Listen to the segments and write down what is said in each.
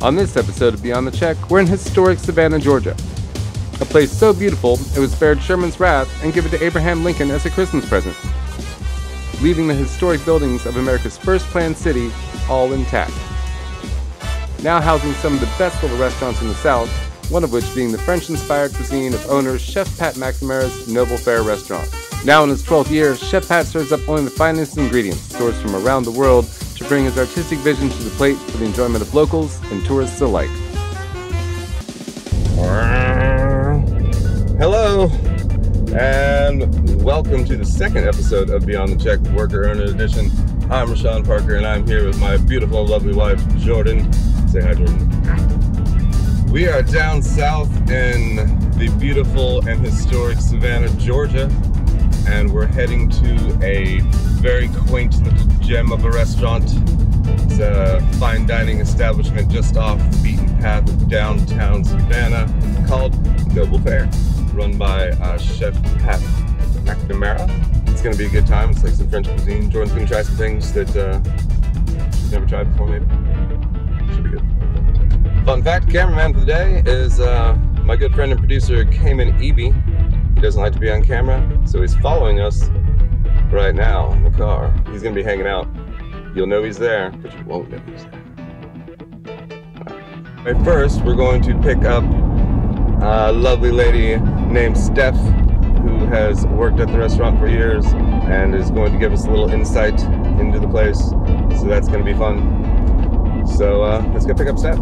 On this episode of Beyond the Check, we're in historic Savannah, Georgia. A place so beautiful, it was spared Sherman's wrath and given to Abraham Lincoln as a Christmas present, leaving the historic buildings of America's first planned city all intact. Now housing some of the best little restaurants in the South, one of which being the French-inspired cuisine of owner Chef Pat McNamara's Noble Fare restaurant. Now in his 12th year, Chef Pat serves up only the finest ingredients sourced from around the world bring his artistic vision to the plate for the enjoyment of locals and tourists alike. Hello, and welcome to the second episode of Beyond the Check Worker Owner Edition. I'm Reyshan Parker, and I'm here with my beautiful, lovely wife, Jordan. Say hi, Jordan. Hi. We are down south in the beautiful and historic Savannah, Georgia, and we're heading to a very quaint little gem of a restaurant. It's a fine dining establishment just off the beaten path of downtown Savannah called Noble Fare, run by uh, Chef Pat McNamara. It's gonna be a good time. It's like some French cuisine. Jordan's gonna try some things that uh, she's never tried before, maybe. Should be good. Fun fact, cameraman for the day is uh, my good friend and producer, Cayman Eby. He doesn't like to be on camera, so he's following us right now in the car. He's gonna be hanging out. You'll know he's there, but you won't know he's there. Right, first, we're going to pick up a lovely lady named Steph, who has worked at the restaurant for years and is going to give us a little insight into the place. So that's gonna be fun. So uh, let's go pick up Steph.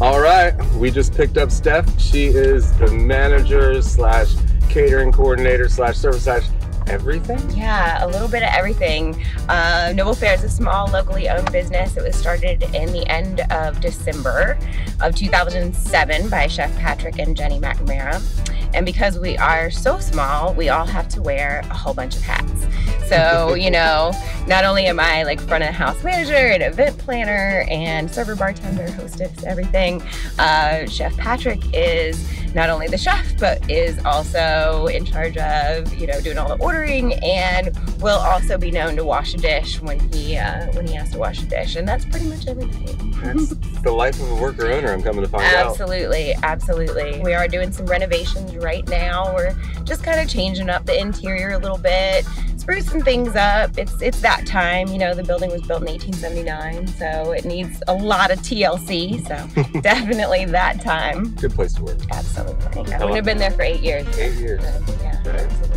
All right, we just picked up Steph. She is the manager slash catering coordinator slash service slash everything. Yeah, a little bit of everything. Uh, Noble Fare is a small, locally owned business. It was started in the end of December of 2007 by Chef Patrick and Jenny McNamara. And because we are so small, we all have to wear a whole bunch of hats. So, you know, not only am I like front of house manager and event planner and server, bartender, hostess, everything, uh, Chef Patrick is not only the chef, but is also in charge of, you know, doing all the ordering and will also be known to wash a dish when he uh, when he has to wash a dish. And that's pretty much every night. That's the life of a worker owner, I'm coming to find absolutely, out. Absolutely, absolutely. We are doing some renovations right now. We're just kind of changing up the interior a little bit, sprucing things up. It's it's that time. You know, the building was built in 1879, so it needs a lot of TLC. So definitely that time. Good place to work. Absolutely. I would have been there for eight years. Eight years. yeah, right.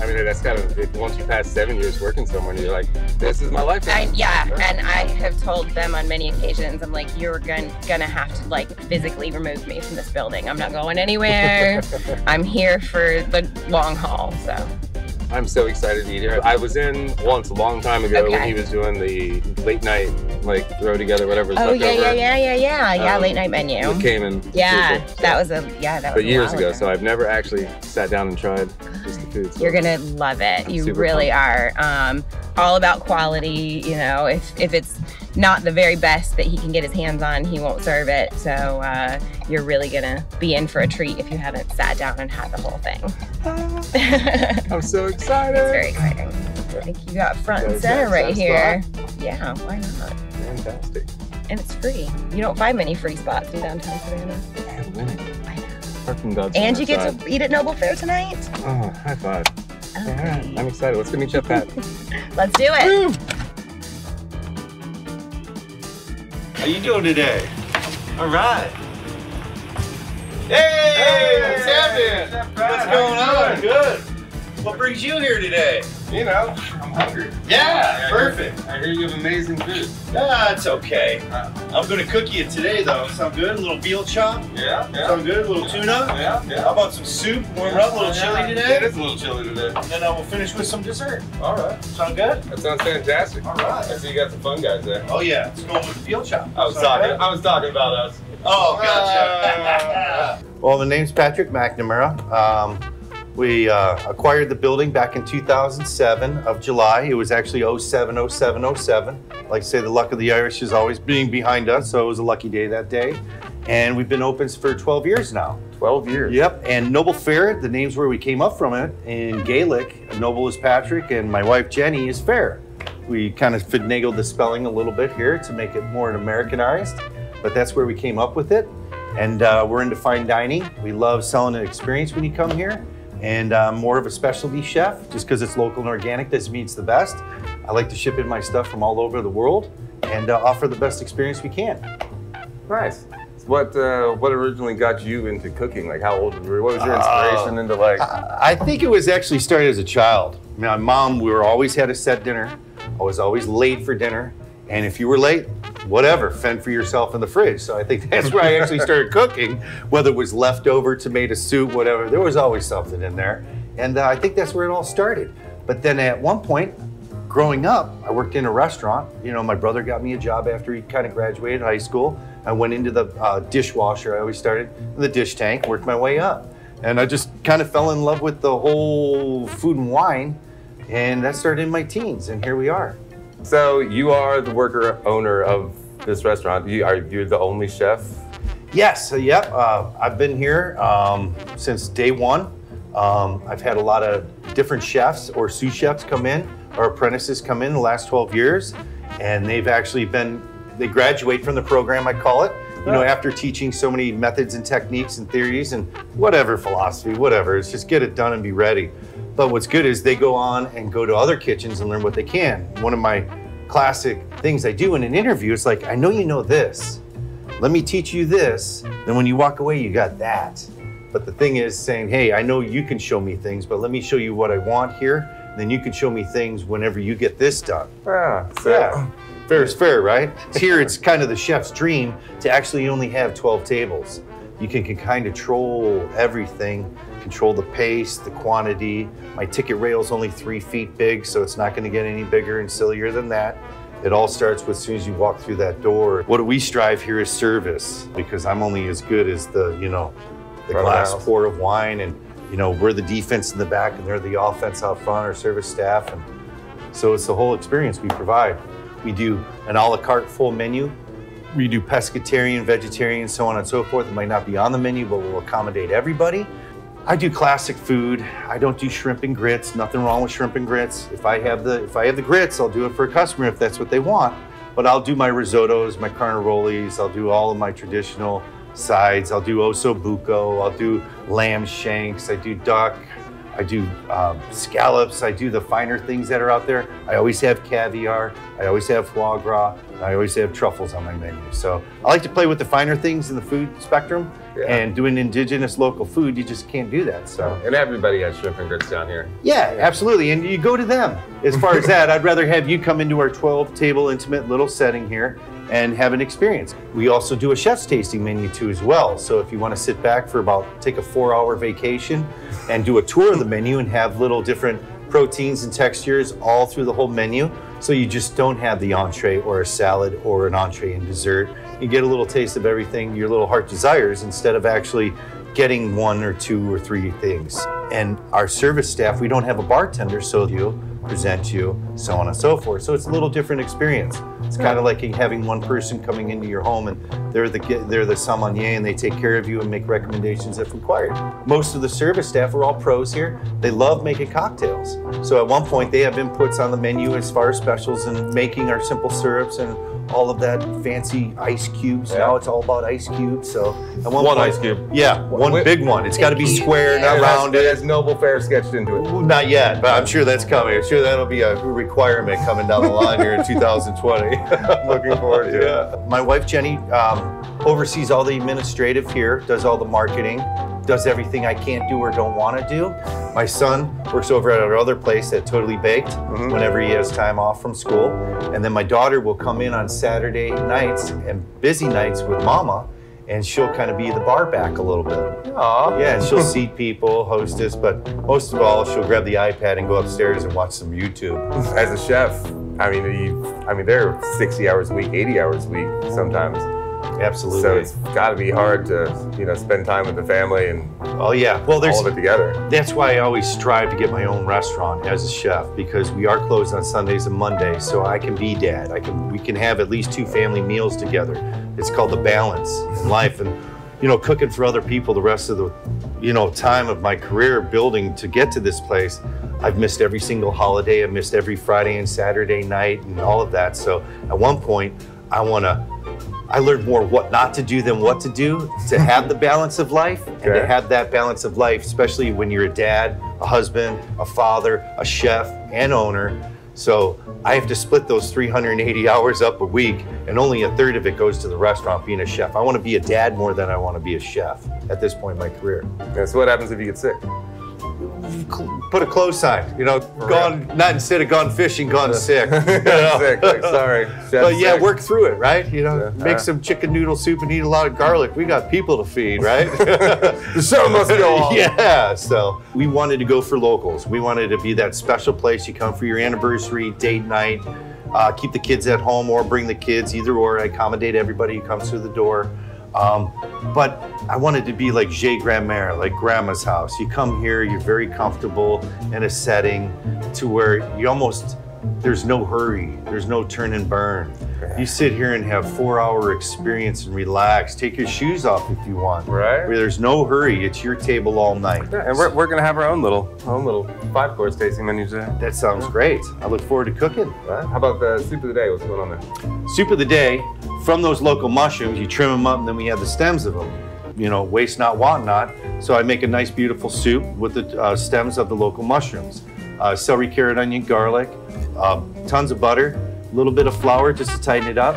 I mean, that's kind of once you pass seven years working somewhere, you're like, this is my life. I, yeah, and I have told them on many occasions, I'm like, you're gonna gonna have to like physically remove me from this building. I'm not going anywhere. I'm here for the long haul. So. I'm so excited to eat here. I was in once a long time ago okay. when he was doing the late night, like throw together whatever. Oh yeah, yeah, yeah, yeah, yeah, yeah, um, late night menu. With Cayman. Yeah, so. that was a yeah, that was. But years ago, ago, so I've never actually sat down and tried just the food. So You're gonna love it. I'm you really pumped. are. Um, all about quality. You know, if if it's not the very best that he can get his hands on, he won't serve it. So uh, you're really gonna be in for a treat if you haven't sat down and had the whole thing. I'm so excited. It's very exciting. I think you got front and center right here. Spot? Yeah, why not? Fantastic. And it's free. You don't find many free spots in downtown Savannah. Man, winning. I know. Parking gods. And you get side. to eat at Noble Fare tonight. Oh, high five. Okay. All right, I'm excited. Let's go meet Chef Pat. Let's do it. Woo! How you doing today? All right. Hey, hey what's happening? What's going on? Good. What brings you here today? You know, I'm hungry. Yeah, I perfect. I hear you have amazing food. That's okay. Uh, I'm gonna cook you today though. Sound good? A little veal chop? Yeah, yeah. Sound good? A little tuna? Yeah, yeah. How about some soup? Warm yeah. up, a little yeah. chili today? It is a little chilly today. And then I will finish with some dessert. All right. Sound good? That sounds fantastic. All right. I see you got some fun guys there. Oh yeah, let's go with the veal chop. I was Sound talking. Good? I was talking about us. Oh, gotcha. well, my name's Patrick McNamara. Um, we uh, acquired the building back in 2007 of July. It was actually 07, 07, 07. Like I say, the luck of the Irish is always being behind us, so it was a lucky day that day. And we've been open for 12 years now. 12 years. Yep. And Noble Fare, the name's where we came up from it. In Gaelic, Noble is Patrick, and my wife Jenny is Fair. We kind of finagled the spelling a little bit here to make it more Americanized. but that's where we came up with it. And uh, we're into fine dining. We love selling an experience when you come here. And I'm more of a specialty chef. Just because it's local and organic doesn't mean it's the best. I like to ship in my stuff from all over the world and uh, offer the best experience we can. Nice. What uh, what originally got you into cooking? Like, how old were you? What was your inspiration Uh, into like? I think it was actually started as a child. My mom, we were always had a set dinner. I was always late for dinner. And if you were late, whatever, fend for yourself in the fridge. So I think that's where I actually started cooking, whether it was leftover tomato soup, whatever. There was always something in there. And uh, I think that's where it all started. But then at one point, growing up, I worked in a restaurant. You know, my brother got me a job after he kind of graduated high school. I went into the uh, dishwasher. I always started in the dish tank, worked my way up. And I just kind of fell in love with the whole food and wine. And that started in my teens, and here we are. So you are the worker owner of this restaurant. You are you the only chef? Yes, uh, yep. Uh, I've been here um, since day one. Um, I've had a lot of different chefs or sous chefs come in, or apprentices come in the last 12 years, and they've actually been, they graduate from the program, I call it. You know, after teaching so many methods and techniques and theories and whatever philosophy, whatever, it's just get it done and be ready. But what's good is they go on and go to other kitchens and learn what they can. One of my classic things I do in an interview It's like, I know you know this, let me teach you this. Then when you walk away, you got that. But the thing is saying, hey, I know you can show me things, but let me show you what I want here. Then you can show me things whenever you get this done. Yeah. So Yeah. Fair is fair, right? Here, it's kind of the chef's dream to actually only have 12 tables. You can, can kind of troll everything, control the pace, the quantity. My ticket rail is only three feet big, so it's not going to get any bigger and sillier than that. It all starts with as soon as you walk through that door. What do we strive here is service, because I'm only as good as the, you know, the Front glass house. pour of wine, and you know, we're the defense in the back, and they're the offense out front, our service staff, and so it's the whole experience we provide. We do an a la carte full menu. We do pescatarian, vegetarian, so on and so forth. It might not be on the menu, but we'll accommodate everybody. I do classic food. I don't do shrimp and grits. Nothing wrong with shrimp and grits. If I have the if I have the grits, I'll do it for a customer if that's what they want. But I'll do my risottos, my carnarolis. I'll do all of my traditional sides. I'll do osso buco. I'll do lamb shanks. I do duck. I do um, scallops. I do the finer things that are out there. I always have caviar. I always have foie gras. I always have truffles on my menu. So I like to play with the finer things in the food spectrum. Yeah. And doing indigenous local food, you just can't do that. So and everybody has shrimp and grits down here. yeah, absolutely. And you go to them. As far as that, I'd rather have you come into our 12 table intimate little setting here and have an experience. We also do a chef's tasting menu too as well. So if you want to sit back for about take a 4-hour vacation and do a tour of the menu and have little different proteins and textures all through the whole menu. So you just don't have the entree or a salad or an entree and dessert. You get a little taste of everything your little heart desires instead of actually getting one or two or three things. And our service staff, we don't have a bartender, so you present you, so on and so forth. So it's a little different experience. It's kind of like having one person coming into your home and they're the they're the sommelier and they take care of you and make recommendations if required. Most of the service staff are all pros here. They love making cocktails. So at one point they have inputs on the menu as far as specials and making our simple syrups and all of that fancy ice cubes. Yeah. Now it's all about ice cubes. So at one, One point- ice cube. Yeah, one Wait. big one. It's got to be Big square, not cube. It has- rounded. It has Noble Fare sketched into it. Ooh, Not yet, but I'm sure that's coming. I'm sure that'll be a requirement coming down the line here in 2020. Looking forward to it. My wife Jenny um, oversees all the administrative here, does all the marketing, does everything I can't do or don't want to do. My son works over at our other place at Totally Baked Mhm. whenever he has time off from school. And then my daughter will come in on Saturday nights and busy nights with mama, and she'll kind of be the bar back a little bit. Aw. Yeah, and she'll seat people, hostess, but most of all, she'll grab the iPad and go upstairs and watch some YouTube. As a chef, I mean, you, I mean, they're 60 hours a week, 80 hours a week sometimes. Absolutely. So it's got to be hard to, you know, spend time with the family and oh yeah. Well, there's all of it together. that's why I always strive to get my own restaurant as a chef because we are closed on Sundays and Mondays, so I can be dad. I can we can have at least two family meals together. It's called the balance in life, and you know, cooking for other people the rest of the you know time of my career building to get to this place. I've missed every single holiday. I've missed every Friday and Saturday night and all of that. So at one point, I want to I learned more what not to do than what to do to have the balance of life and to have that balance of life, especially when you're a dad, a husband, a father, a chef, and owner. So I have to split those 380 hours up a week, and only a third of it goes to the restaurant being a chef. I want to be a dad more than I want to be a chef at this point in my career. So what happens if you get sick? Cl- Put a close sign, you know, real. gone, not instead of gone fishing, gone sick. you know? sick, like, sorry. But yeah, sick. work through it, right? You know, Yeah. make some chicken noodle soup and eat a lot of garlic. We got people to feed, right? The show must go on. yeah. So we wanted to go for locals. We wanted to be that special place. You come for your anniversary, date night, uh, keep the kids at home or bring the kids, either or. Accommodate everybody who comes through the door. Um, but I wanted to be like Chez Grandmère, like grandma's house. You come here, you're very comfortable in a setting to where you almost, there's no hurry, there's no turn and burn. You sit here and have four hour experience and relax. Take your shoes off if you want. Right. Where there's no hurry, it's your table all night. Yeah, and we're, we're gonna have our own little own little five course tasting menu today. That sounds great. I look forward to cooking. Right? How about the soup of the day? What's going on there? Soup of the day, from those local mushrooms, you trim them up and then we have the stems of them. You know, waste not, want not. So I make a nice, beautiful soup with the uh, stems of the local mushrooms. Uh, celery, carrot, onion, garlic, uh, tons of butter, a little bit of flour just to tighten it up,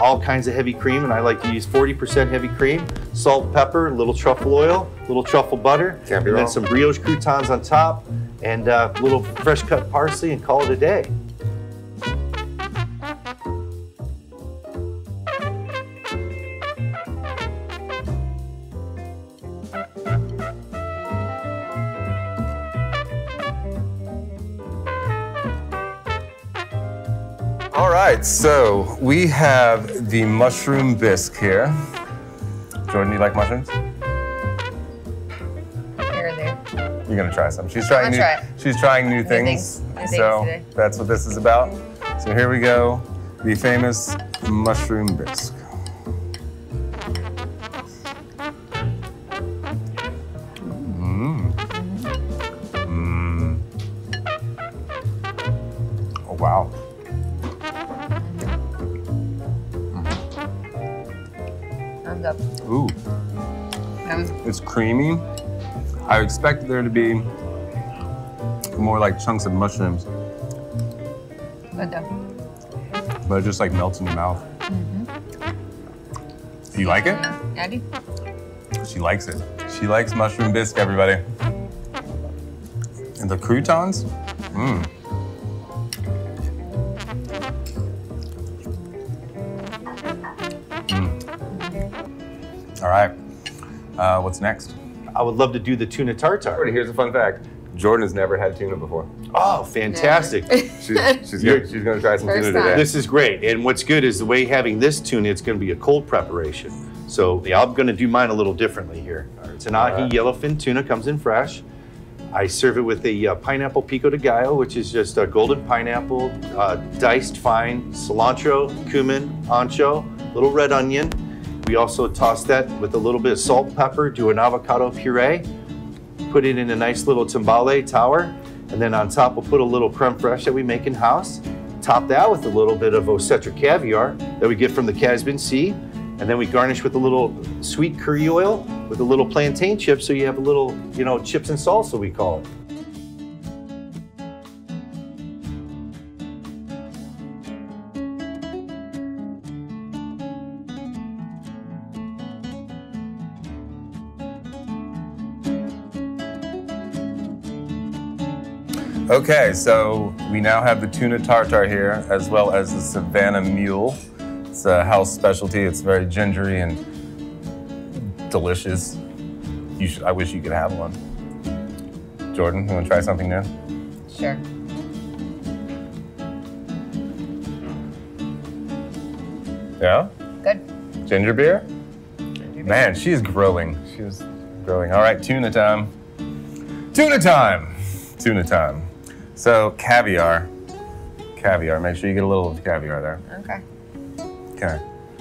all kinds of heavy cream, and I like to use 40% heavy cream, salt, pepper, a little truffle oil, a little truffle butter, and then some brioche croutons on top, and uh, a little fresh cut parsley, and call it a day. Right, so we have the mushroom bisque here. Jordan, you like mushrooms? Here or there. You're gonna try some. She's trying I'll new. try. She's trying new things. things. New things so today. that's what this is about. So here we go. The famous mushroom bisque. Mmm. Mmm. Oh wow. Creamy. I expected there to be more like chunks of mushrooms, good though. but uh, it just like melts in your mouth. Do you like it? Do. She likes it. She likes mushroom bisque, everybody. And the croutons? Mmm. What's next? I would love to do the tuna tartare. Already, here's a fun fact. Jordan has never had tuna before. Oh, fantastic. She's, she's, gonna, she's gonna try some First tuna time. today. This is great. And what's good is the way having this tuna, it's going to be a cold preparation. So yeah, I'm going to do mine a little differently here. It's an ahi Alright. yellowfin tuna, comes in fresh. I serve it with a uh, pineapple pico de gallo, which is just a golden pineapple, uh, diced fine, cilantro, cumin, ancho, little red onion. We also toss that with a little bit of salt, pepper, do an avocado puree, put it in a nice little timbale tower, and then on top we'll put a little creme fraiche that we make in house. Top that with a little bit of Ocetra caviar that we get from the Caspian Sea, and then we garnish with a little sweet curry oil with a little plantain chip, so you have a little, you know, chips and salsa we call it. Okay, so we now have the tuna tartar here, as well as the Savannah Mule. It's a house specialty. It's very gingery and delicious. You should. I wish you could have one. Jordan, you want to try something new? Sure. Yeah. Good. Ginger beer. Man, she is growing. She is growing. All right, tuna time. Tuna time. Tuna time. So caviar. Caviar. Make sure you get a little of caviar there. Okay. Okay.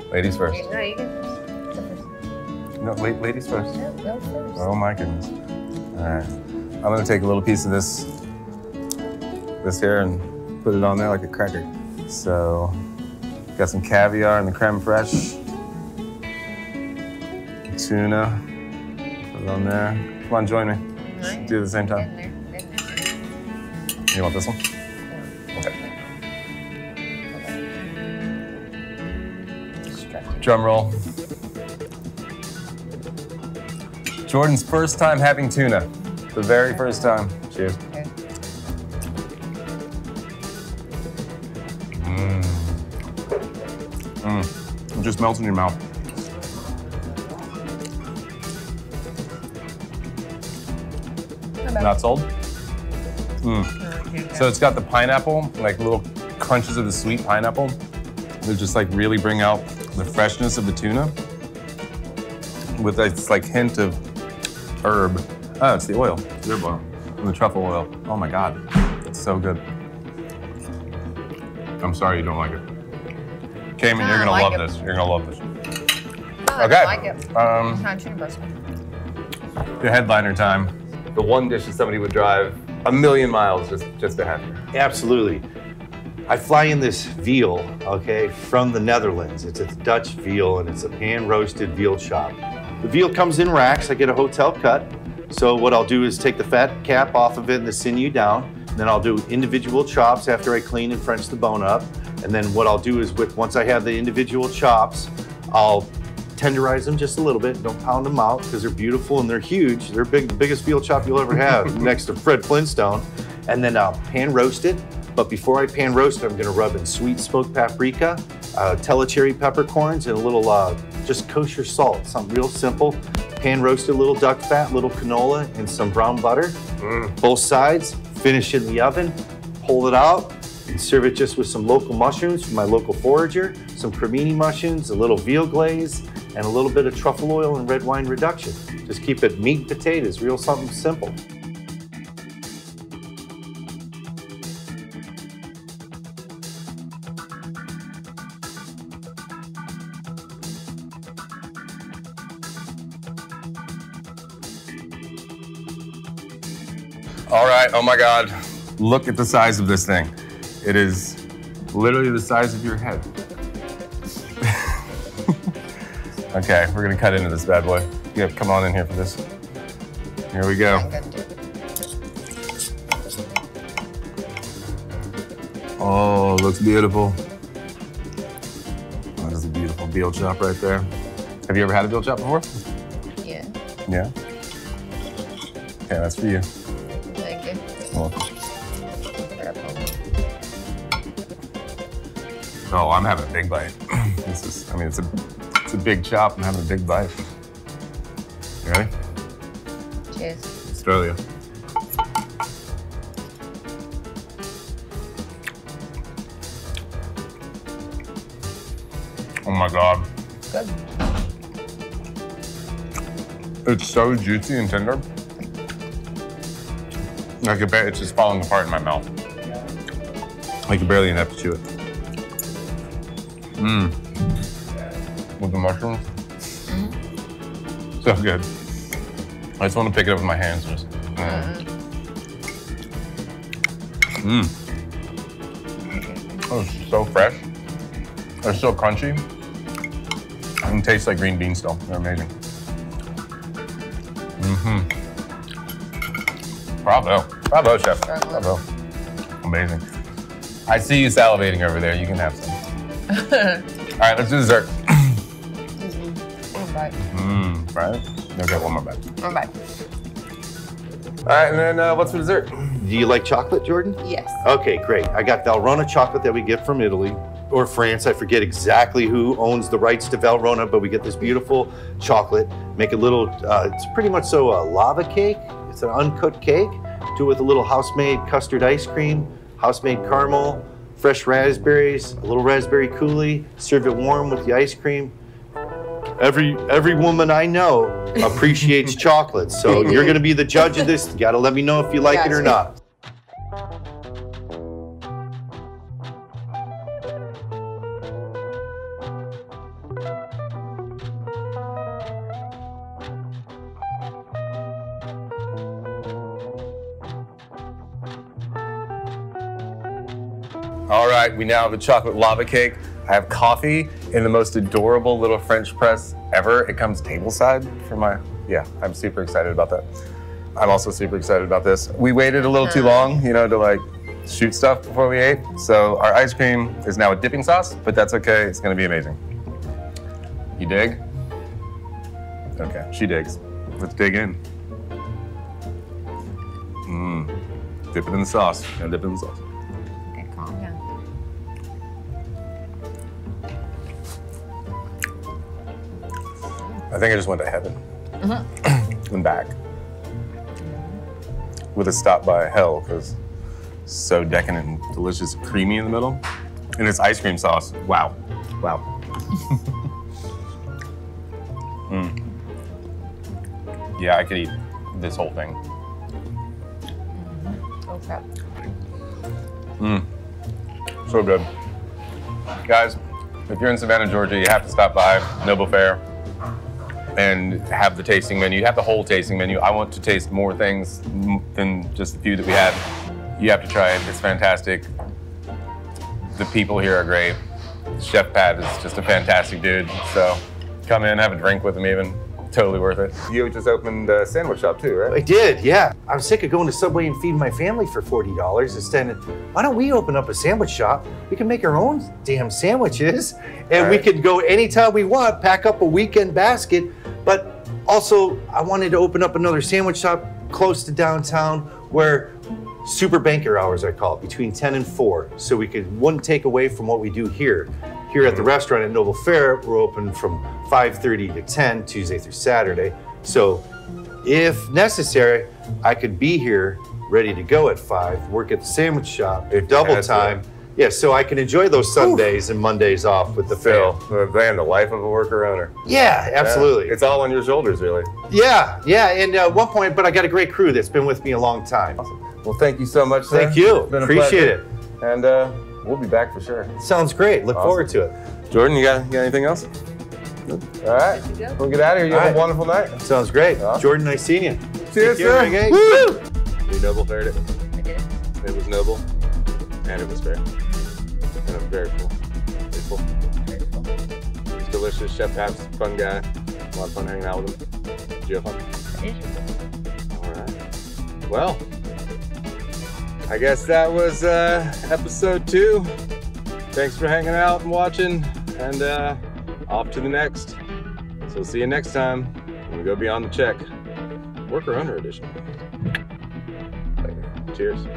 Ladies first. No, you can go first. No, la- ladies first. No, go first. Oh my goodness. All right. I'm gonna take a little piece of this, this here, and put it on there like a cracker. So, got some caviar and the creme fraiche. tuna. Put it on there. Come on, join me. Do it at the same time. You want this one? Okay. Drum roll. Jordan's first time having tuna. The very first time. Cheers. Mmm. Mmm. It just melts in your mouth. Not sold? Mm. So it's got the pineapple, like little crunches of the sweet pineapple. They just like really bring out the freshness of the tuna with this like hint of herb. Oh, it's the oil, herb oil, and the truffle oil. Oh my God, it's so good. I'm sorry you don't like it. Cayman, No, you're gonna like love it. this. You're gonna love this. Oh, Okay. I like it. Um, Not tuna breast. the headliner time. The one dish that somebody would drive a million miles just just to. Absolutely. I fly in this veal, okay, from the Netherlands. It's a Dutch veal and it's a pan roasted veal chop. The veal comes in racks. I get a hotel cut. So what I'll do is take the fat cap off of it and the sinew down. And then I'll do individual chops after I clean and French the bone up. And then what I'll do is with once I have the individual chops, I'll tenderize them just a little bit. Don't pound them out because they're beautiful and they're huge. They're big, the biggest veal chop you'll ever have next to Fred Flintstone. And then I'll pan roast it. But before I pan roast it, I'm gonna rub in sweet smoked paprika, uh, Tellicherry peppercorns, and a little uh, just kosher salt. Something real simple. Pan roasted a little duck fat, little canola, and some brown butter. Both sides. Finish in the oven. Pull it out and serve it just with some local mushrooms from my local forager, some cremini mushrooms, a little veal glaze, and a little bit of truffle oil and red wine reduction. Just keep it meat and potatoes, real something simple. All right. Oh my God. Look at the size of this thing. It is literally the size of your head. Okay, we're gonna cut into this bad boy. Yeah, come on in here for this. Here we go. Oh, looks beautiful. Oh, that is a beautiful veal chop right there. Have you ever had a veal chop before? Yeah. Yeah. Okay, that's for you. Thank you. Oh, I'm having a big bite. this is, I mean, it's a, a big chop. I'm having a big bite. You ready? Cheers. Australia. Oh my God. Good. It's so juicy and tender. I could bet it's just falling apart in my mouth. I could barely even have to chew it. Mmm. With the mushrooms. So good. I just want to pick it up with my hands. and Just, mmm. Oh, it's so fresh. They're so crunchy. And taste like green beans still. They're amazing. Mm-hmm. Bravo. Bravo, chef. Bravo. Amazing. I see you salivating over there. You can have some. All right, let's do dessert. All right. Mmm, right? Okay, one more bite. All right. All right, and then uh, what's for dessert? Do you like chocolate, Jordan? Yes. Okay, great. I got Valrhona chocolate that we get from Italy or France. I forget exactly who owns the rights to Valrhona, but we get this beautiful chocolate. Make a little, uh, it's pretty much so a lava cake. It's an uncooked cake. Do it with a little house-made custard ice cream, house-made caramel, fresh raspberries, a little raspberry coulis. Serve it warm with the ice cream. Every every woman I know appreciates chocolate, so you're going to be the judge of this. You got to let me know if you like it or not. All right, we now have a chocolate lava cake. I have coffee in the most adorable little French press ever. It comes tableside for my, yeah, I'm super excited about that. I'm also super excited about this. We waited a little too uh-huh. long, you know, to like shoot stuff before we ate. So our ice cream is now a dipping sauce, but that's okay. It's gonna be amazing. You dig? Okay, she digs. Let's dig in. Mmm. Dip it in the sauce. Gotta dip it in the sauce. I think I just went to heaven and back with a stop by hell because so decadent and delicious, creamy in the middle, and it's ice cream sauce. Wow, wow. mm. Yeah, I could eat this whole thing. Okay. Mm. So good. Guys, if you're in Savannah, Georgia, you have to stop by Noble Fare and have the tasting menu. You have the whole tasting menu. I want to taste more things than just the few that we have. You have to try it. It's fantastic. The people here are great. Chef Pat is just a fantastic dude. So come in, have a drink with him even. Totally worth it. You just opened a sandwich shop too, right? I did, yeah. I'm sick of going to Subway and feeding my family for $40. Instead, of, why don't we open up a sandwich shop? We can make our own damn sandwiches and we Right. can go anytime we want, pack up a weekend basket. But also, I wanted to open up another sandwich shop close to downtown where super banker hours, I call it, between 10 and 4. So we could, one take away from what we do here. Here at the mm-hmm. restaurant at Noble Fare, we're open from 5.30 to 10, Tuesday through Saturday. So if necessary, I could be here ready to go at 5, work at the sandwich shop, If double time. Yeah, so I can enjoy those Sundays and Mondays off with the Phil, fail. the man, the life of a worker owner. Yeah, absolutely. Yeah, It's all on your shoulders, really. yeah, yeah. And uh, one point, but I got a great crew that's been with me a long time. Awesome. Well, thank you so much. Sir. Thank you. It's been a Appreciate pleasure. And uh, we'll be back for sure. Sounds great. Look Awesome. forward to it. Jordan, you got, you got anything else? All right. Good. We'll get out of here. You All have right. a wonderful night. Sounds great. Awesome. Jordan, nice seeing you. Cheers, Take sir. Woo! We noble faired it. I did it. It was noble, and it was fair. I'm cool. It's delicious. Chef Pat's fun guy. A lot of fun hanging out with him. Did you have fun? All right. Well, I guess that was uh, episode two. Thanks for hanging out and watching, and uh, off to the next. So see you next time we go beyond the check. Worker owner edition. Cheers.